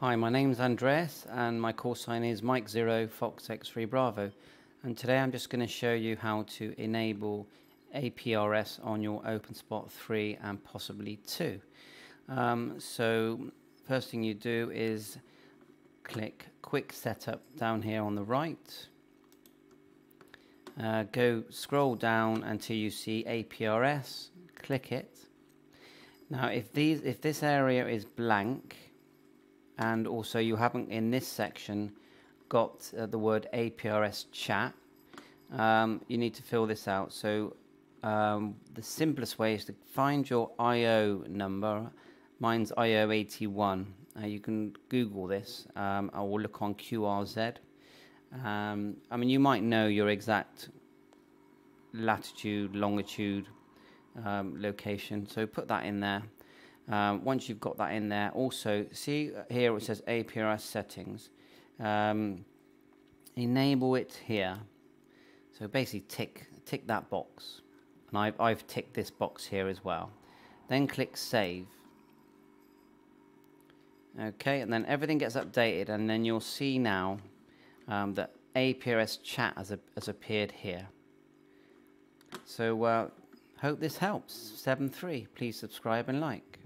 Hi, my name's Andreas and my call sign is Mike Zero Foxtrot X-ray Bravo. And today I'm just going to show you how to enable APRS on your OpenSpot 3 and possibly 2. Um, so first thing you do is click Quick Setup down here on the right. Uh, go scroll down until you see APRS, click it. Now if these if this area is blank and also you haven't in this section got uh, the word APRS chat. Um, you need to fill this out. So um, the simplest way is to find your IO number. Mine's IO81 uh, you can google this. Um, look on QRZ um, I mean you might know your exact latitude longitude um, location. So put that in there um, once you've got that in there, also see here it says APRS settings. Um, enable it here. So basically tick tick that box. And I've, I've ticked this box here as well. Then click save. Okay, and then everything gets updated and then you'll see now um, that APRS chat has, a, has appeared here. So uh, hope this helps. 7.3, please subscribe and like.